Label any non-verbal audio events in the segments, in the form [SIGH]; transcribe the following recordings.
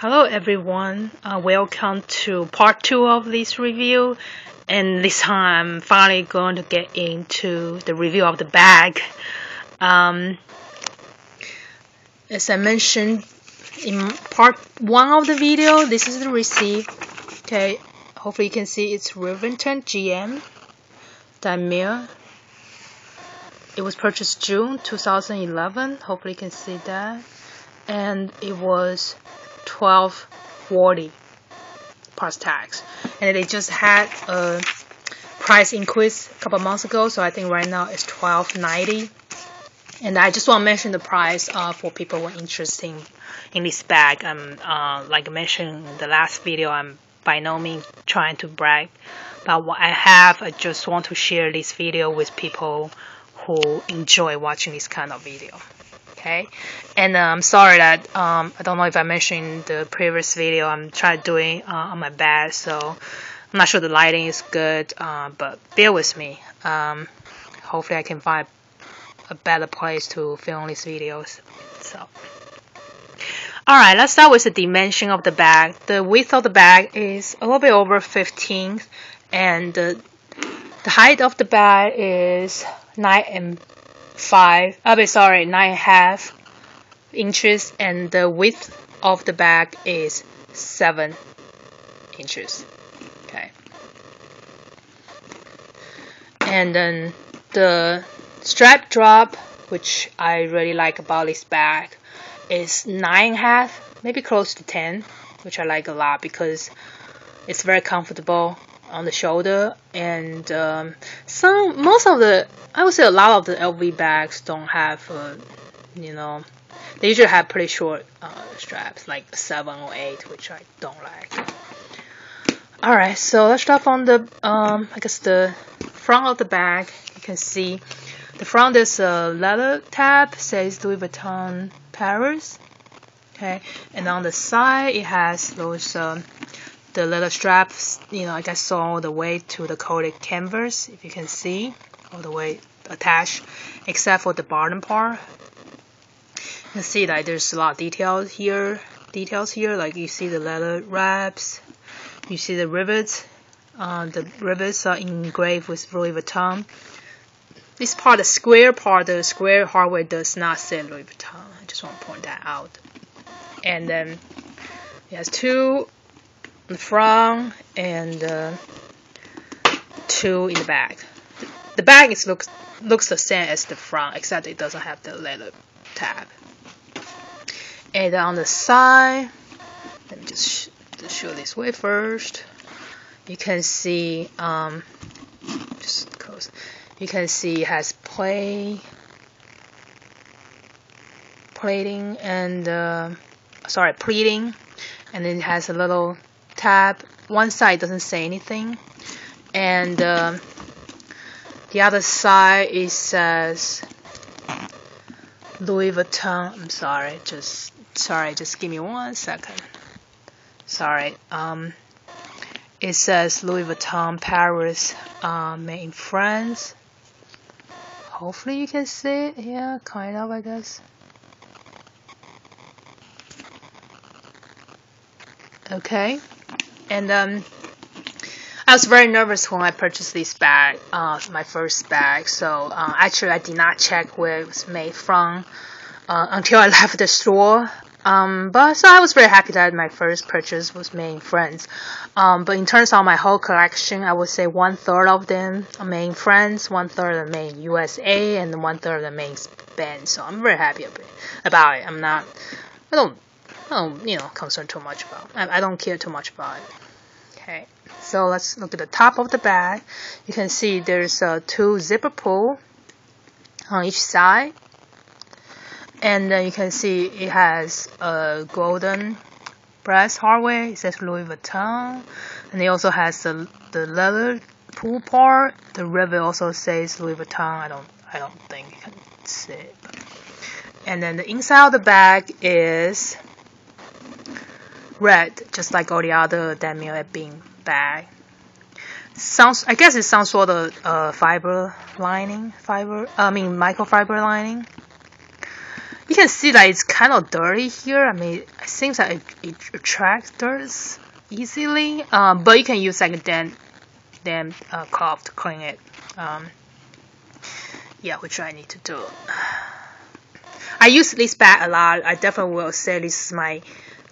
Hello everyone, uh, welcome to part 2 of this review and this time I'm finally going to get into the review of the bag. Um, as I mentioned in part 1 of the video, this is the receipt. Okay, hopefully you can see it's Rivington GM Damier. It was purchased June 2011, hopefully you can see that. And it was 1240 plus tax. And they just had a price increase a couple months ago so I think right now it's 1290 and I just want to mention the price uh, for people who are interested in this bag. Um, uh, like I mentioned in the last video I'm by no means trying to brag but what I have I just want to share this video with people who enjoy watching this kind of video okay? And uh, I'm sorry that um, I don't know if I mentioned the previous video I'm trying to doing uh, on my bed so I'm not sure the lighting is good uh, but bear with me. Um, hopefully I can find a better place to film these videos so. Alright let's start with the dimension of the bag. The width of the bag is a little bit over 15 and the, the height of the bag is 9 and five, uh, I'll be sorry, nine half inches, and the width of the bag is seven inches. Okay. And then the strap drop, which I really like about this bag, is nine half, maybe close to ten, which I like a lot because it's very comfortable on the shoulder and um, some most of the I would say a lot of the LV bags don't have uh, you know they usually have pretty short uh, straps like 7 or 8 which I don't like. Alright so let's start on the um, I guess the front of the bag. You can see the front is a leather tab says Louis Vuitton Paris. Okay and on the side it has those um, the little straps, you know, I guess all the way to the coated canvas, if you can see, all the way attached, except for the bottom part. You can see that there's a lot of details here, details here, like you see the leather wraps, you see the rivets, uh, the rivets are engraved with Louis Vuitton. This part, the square part, the square hardware does not say Louis Vuitton. I just want to point that out. And then it has two the front and uh, two in the back. The back is looks looks the same as the front, except it doesn't have the leather tab. And on the side, let me just, just show this way first. You can see, um, just close. You can see it has play, plating and uh, sorry, pleating, and then it has a little tab. One side doesn't say anything, and uh, the other side it says Louis Vuitton. I'm sorry, just sorry, just give me one second. Sorry. Um, it says Louis Vuitton Paris, uh, made in France. Hopefully you can see it. Yeah, kind of, I guess. Okay and um, I was very nervous when I purchased this bag, uh, my first bag. So uh, actually, I did not check where it was made from uh, until I [LAUGHS] left the store. Um, but so I was very happy that my first purchase was made in France. Um, but in terms of my whole collection, I would say one third of them are made in France, one third are made in USA, and one third are made in Spain. So I'm very happy about it. I'm not, I don't oh, you know, concerned too much about. I, I don't care too much about. Okay, so let's look at the top of the bag. You can see there's uh, two zipper pull on each side. And then you can see it has a golden brass hardware. It says Louis Vuitton. And it also has the, the leather pull part. The rivet also says Louis Vuitton. I don't I don't think you can see it. And then the inside of the bag is red, just like all the other Damier Ebene bag. Sounds, I guess it sounds sort of uh, fiber lining, fiber, I mean microfiber lining. You can see that it's kind of dirty here. I mean, it seems like it, it attracts dirt easily. Um, but you can use like a damp, damp uh, cloth to clean it. Um, yeah, which I need to do. [SIGHS] I use this bag a lot. I definitely will say this is my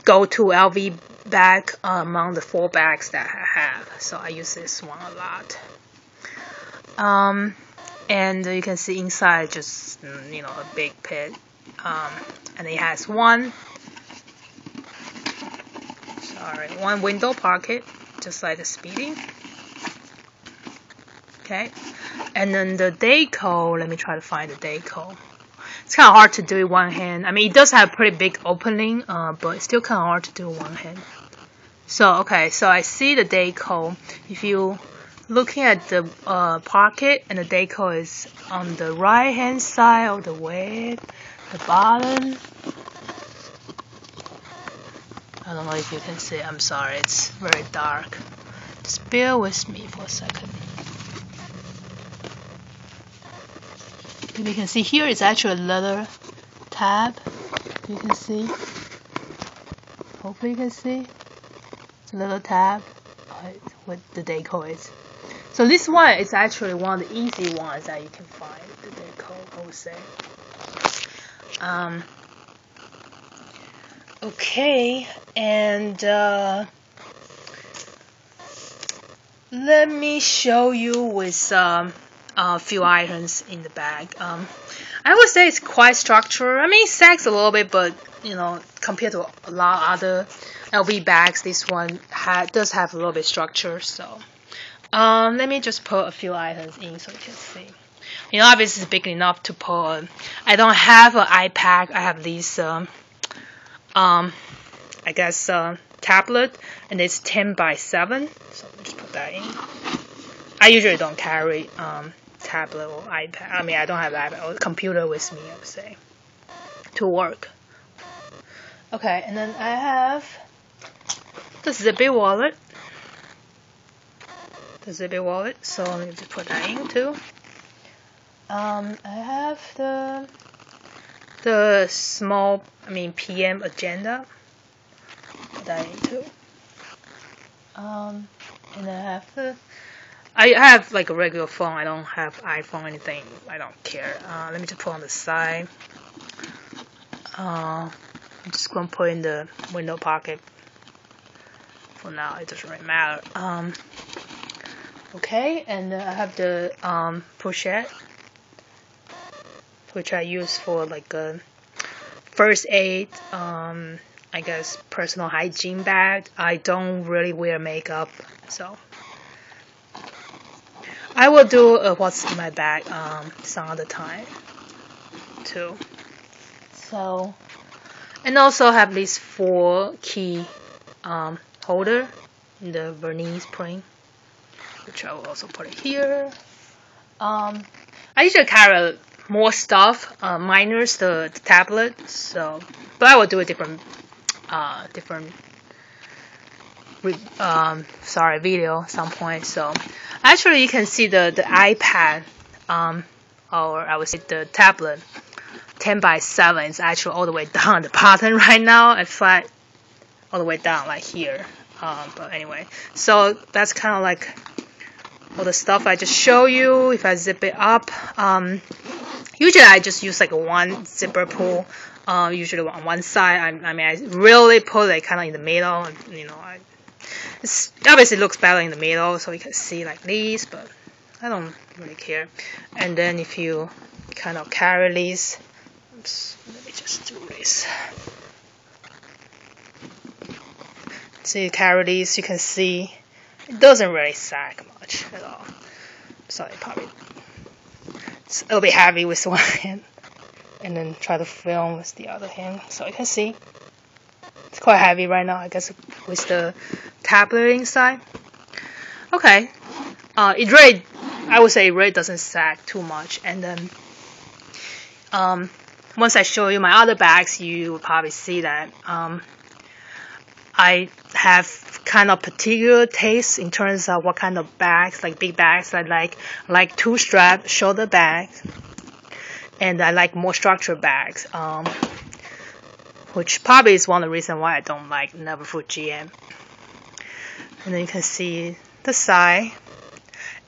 go-to LV bag uh, among the four bags that I have. So I use this one a lot. Um, and you can see inside just mm, you know a big pit. Um, and it has one sorry one window pocket just like the Speedy. okay and then the deco let me try to find the deco it's kind of hard to do with one hand. I mean it does have a pretty big opening uh, but it's still kind of hard to do one hand. So okay so I see the deco if you looking at the uh, pocket and the deco is on the right hand side of the weight the bottom. I don't know if you can see I'm sorry it's very dark. Just bear with me for a second you can see here is actually a leather tab. You can see. Hopefully you can see. It's a little tab with the deco is so this one is actually one of the easy ones that you can find the deco I would say. Um, okay, and uh, let me show you with um, a few items in the bag. Um, I would say it's quite structured. I mean, it sags a little bit, but you know, compared to a lot of other LV bags, this one ha does have a little bit structure. So, um, let me just put a few items in so you can see you know, obviously it's big enough to put. I don't have an iPad. I have this, um, um, I guess, uh, tablet, and it's 10 by 7. So just put that in. I usually don't carry um, tablet or iPad. I mean, I don't have iPad or computer with me, I would say, to work. Okay, and then I have the Zippy wallet. The Zippy wallet, so let me just put that in too. Um, I have the the small, I mean PM agenda Put that in too. Um, and I have the. I have like a regular phone. I don't have iPhone or anything. I don't care. Uh, let me just put on the side. Uh, I'm just gonna put in the window pocket. For now, it doesn't really matter. Um, okay, and I have the um, pochette which I use for like a first aid, um, I guess personal hygiene bag. I don't really wear makeup, so I will do uh, what's in my bag um, some other time too. So, and also have these four key um, holder in the Vernis print, which I will also put it here. Um, I usually carry more stuff, uh, minus the, the, tablet. So, but I will do a different, uh, different, um, sorry, video at some point. So, actually, you can see the the iPad, um, or I would say the tablet, 10 by 7 is actually all the way down the bottom [LAUGHS] right now. I flat all the way down like here. Um, but anyway, so that's kind of like all the stuff I just show you. If I zip it up, um, usually I just use like one zipper pull, uh, usually on one side. I, I mean, I really pull it kind of in the middle, and, you know, I, it's obviously looks better in the middle, so you can see like this, but I don't really care. And then if you kind of carry these, oops, let me just do this. So you carry these, you can see it doesn't really sag much at all. So probably it'll be heavy with [LAUGHS] one hand and then try to film with the other hand so you can see it's quite heavy right now I guess with the tablet inside okay uh, it really I would say it really doesn't sag too much and then um, once I show you my other bags you will probably see that um, I have kind of particular taste in terms of what kind of bags, like big bags. I like like two strap shoulder bags, and I like more structured bags. Um, which probably is one of the reasons why I don't like Never Neverfull GM. And then you can see the side,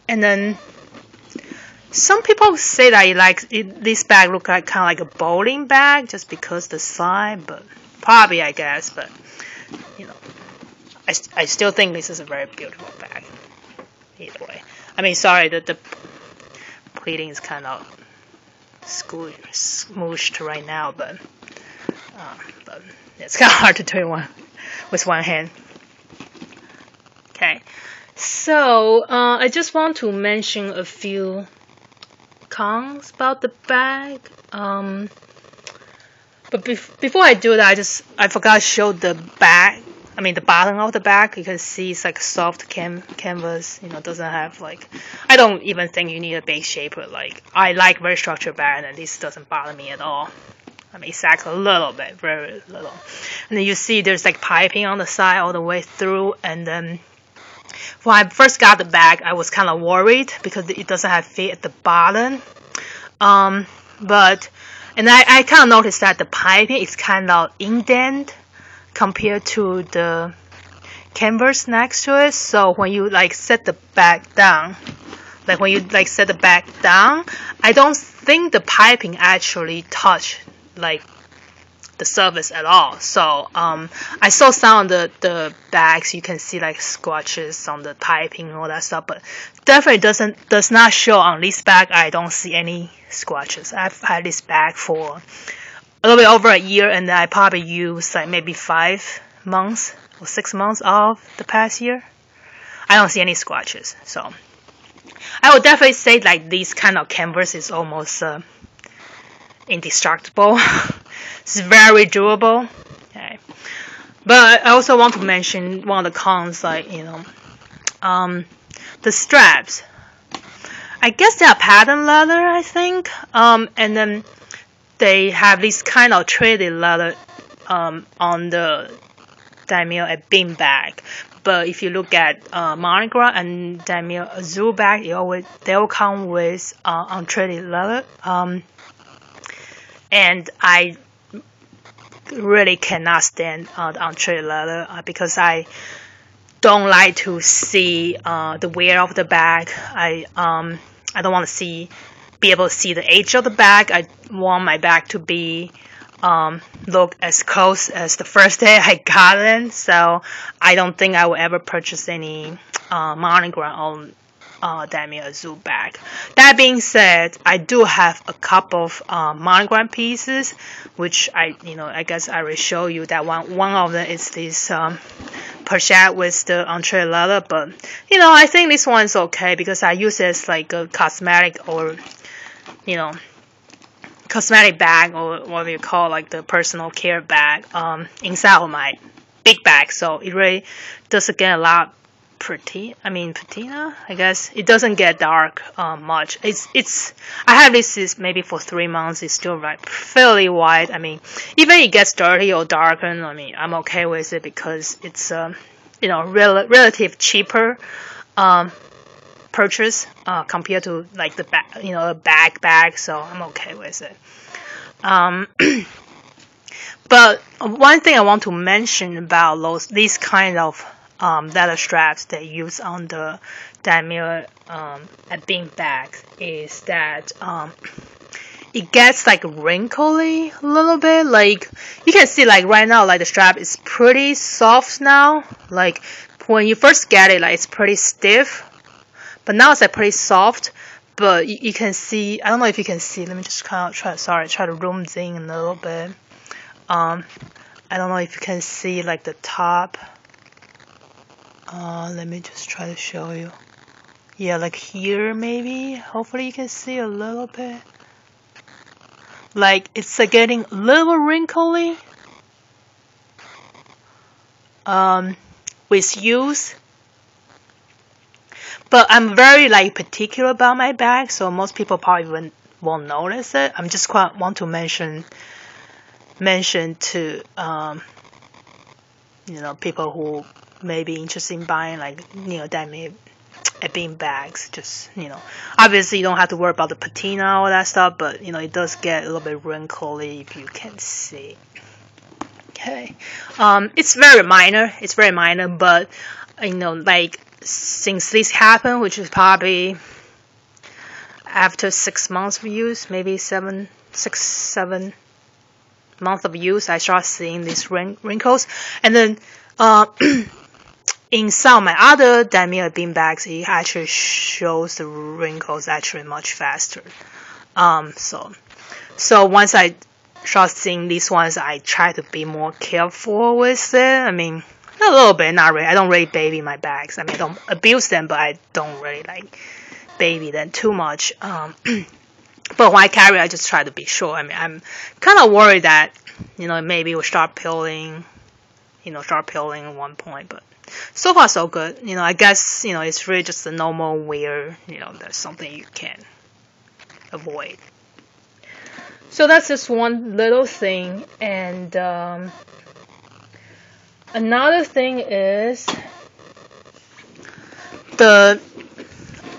and then some people say that it like it, this bag look like kind of like a bowling bag just because the side, but probably I guess, but you know, I, I still think this is a very beautiful bag. Either way, I mean, sorry that the pleating is kind of smooshed right now, but but it's kind of hard to do one with one hand. Okay, so uh, I just want to mention a few cons about the bag. Um, but bef before I do that, I just I forgot to show the back. I mean the bottom of the bag. You can see it's like soft cam canvas. You know, doesn't have like. I don't even think you need a base shaper. Like I like very structured bag, and this doesn't bother me at all. I mean, sack a little bit, very little. And then you see there's like piping on the side all the way through, and then when I first got the bag, I was kind of worried because it doesn't have fit at the bottom. Um, but and I, I kind of noticed that the piping is kind of indent compared to the canvas next to it. So when you like set the bag down, like when you like set the bag down, I don't think the piping actually touch like the surface at all. So um, I saw some of the, the bags you can see like scratches on the piping and all that stuff, but definitely doesn't does not show on this bag. I don't see any scratches. I've had this bag for a little bit over a year, and I probably used like maybe five months or six months of the past year. I don't see any scratches, so I would definitely say like this kind of canvas is almost uh, indestructible. [LAUGHS] it's very durable. Okay. But I also want to mention one of the cons, like you know, um, the straps. I guess they are pattern leather, I think. Um, and then they have this kind of treated leather um, on the Damier Ebene bag. But if you look at uh, and Damier Azur bag, they always they all come with uh, untreated leather. Um, and I really cannot stand uh, the untreated leather uh, because I don't like to see uh, the wear of the bag. I um I don't want to see be able to see the edge of the bag. I want my bag to be um, look as close as the first day I got it. So I don't think I will ever purchase any uh, monogram on uh, Damier Azur bag. That being said, I do have a couple of uh, monogram pieces, which I, you know, I guess I will show you that one. One of them is this um, pochette with the entree leather, but you know, I think this one's okay because I use it as like a cosmetic or, you know, cosmetic bag or what you call like the personal care bag um, inside of my big bag. So it really does get a lot pretty. I mean, patina. I guess it doesn't get dark um, much. It's it's. I have this is maybe for three months. It's still like fairly white. I mean, even it gets dirty or darkened. I mean, I'm okay with it because it's um, you know, rel- relative cheaper. Um, purchase uh, compared to like the bag, you know, a bag bag. So I'm okay with it. Um, [CLEARS THROAT] but one thing I want to mention about those these kind of um, leather straps they use on the Damier um, Ebene bags is that um, it gets like wrinkly a little bit. Like you can see like right now, like the strap is pretty soft now. Like when you first get it, like it's pretty stiff, but now it's like pretty soft. But you, you can see, I don't know if you can see. Let me just kind of try. Sorry, try to zoom in a little bit. Um, I don't know if you can see like the top uh, let me just try to show you. Yeah, like here maybe. Hopefully you can see a little bit. Like it's uh, getting a little wrinkly. Um, with use. But I'm very like particular about my bag, so most people probably won't, won't notice it. I'm just quite want to mention mention to um, you know people who may be interested in buying like you know that may bean bags just you know obviously you don't have to worry about the patina all that stuff but you know it does get a little bit wrinkly if you can see okay. Um, it's very minor. It's very minor, but you know, like since this happened, which is probably after six months of use, maybe seven, six, seven months of use, I start seeing these wrinkles. And then, uh, [CLEARS THROAT] in some my other Damier Ebene bags, it actually shows the wrinkles actually much faster. Um, so, so once I start seeing these ones, I try to be more careful with it. I mean, a little bit, not really. I don't really baby my bags. I mean, I don't abuse them, but I don't really like baby them too much. Um, [CLEARS THROAT] but when I carry, I just try to be sure. I mean, I'm kind of worried that, you know, maybe it will start peeling, you know, sharp peeling at one point, but so far so good. You know, I guess, you know, it's really just a normal wear, you know, that's something you can avoid. So that's just one little thing. And um, another thing is the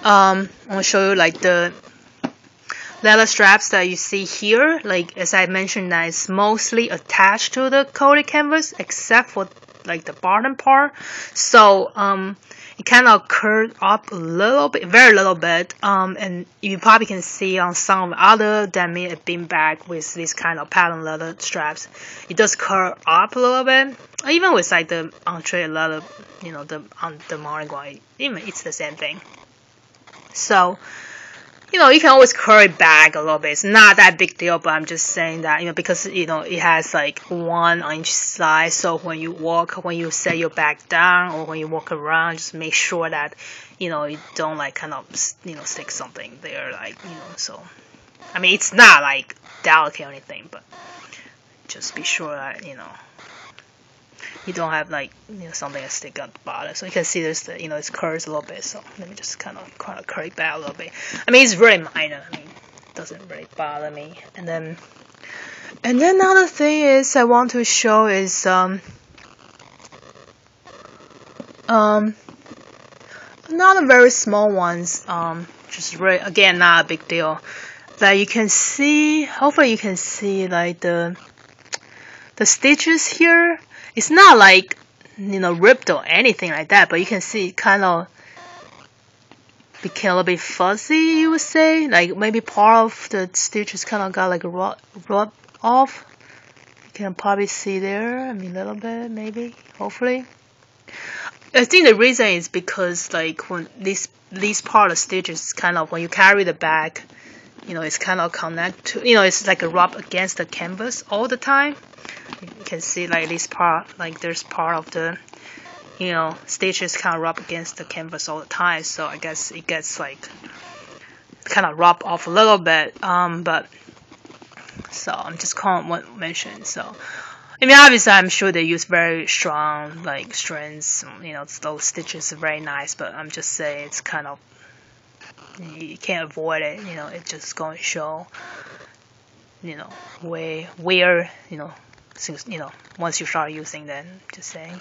um, gonna show you like the leather straps that you see here. Like as I mentioned, that is mostly attached to the coated canvas, except for like the bottom part. So um, it kind of curved up a little bit, very little bit. Um, and you probably can see on some other Damier Ebene bag with this kind of pattern leather straps, it does curve up a little bit. Even with like the Entre leather, you know, the on the Marlin even it's the same thing. So you know, you can always curl it back a little bit. It's not that big deal, but I'm just saying that, you know, because, you know, it has like one on each side. So when you walk, when you set your back down or when you walk around, just make sure that, you know, you don't like kind of, you know, stick something there, like, you know, so. I mean, it's not like delicate or anything, but just be sure that, you know, you don't have like you know something that stick at the bottom. So you can see there's the you know it's curves a little bit. So let me just kind of kind of curl it back a little bit. I mean it's very minor. I mean it doesn't really bother me. And then and then another thing is I want to show is um um not a very small ones um just really again not a big deal that you can see hopefully you can see like the the stitches here it's not like you know ripped or anything like that, but you can see it kind of became a little bit fuzzy. You would say like maybe part of the stitches kind of got like rub off. You can probably see there. I mean a little bit maybe, hopefully. I think the reason is because like when this this part of stitches kind of when you carry the bag, you know, it's kind of connect to, you know, it's like a rub against the canvas all the time. You can see like this part like there's part of the you know stitches kind of rub against the canvas all the time. So I guess it gets like kind of rub off a little bit. Um but so I'm just calling one mention so I mean obviously I'm sure they use very strong like strands you know those stitches are very nice but I'm just saying it's kind of you can't avoid it you know it's just going to show you know where where you know since you know once you start using them just saying.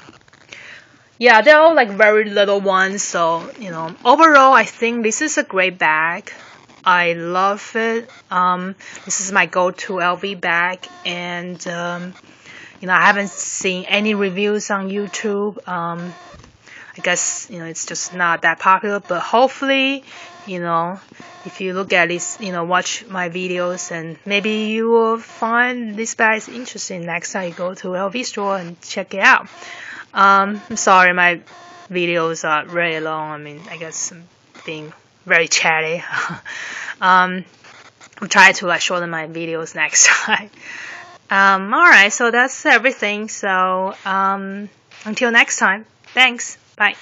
Yeah they're all like very little ones so you know overall i think this is a great bag. I love it. Um this is my go-to lv bag and um you know i haven't seen any reviews on youtube. Um Guess you know it's just not that popular, but hopefully, you know, if you look at this, you know, watch my videos, and maybe you will find this bag is interesting next time you go to LV store and check it out. Um, I'm sorry, my videos are really long. I mean, I guess I'm being very chatty. [LAUGHS] um, I'm trying to like shorten my videos [LAUGHS] next time. Um, alright, so that's everything. So, um, until next time, thanks. Bye.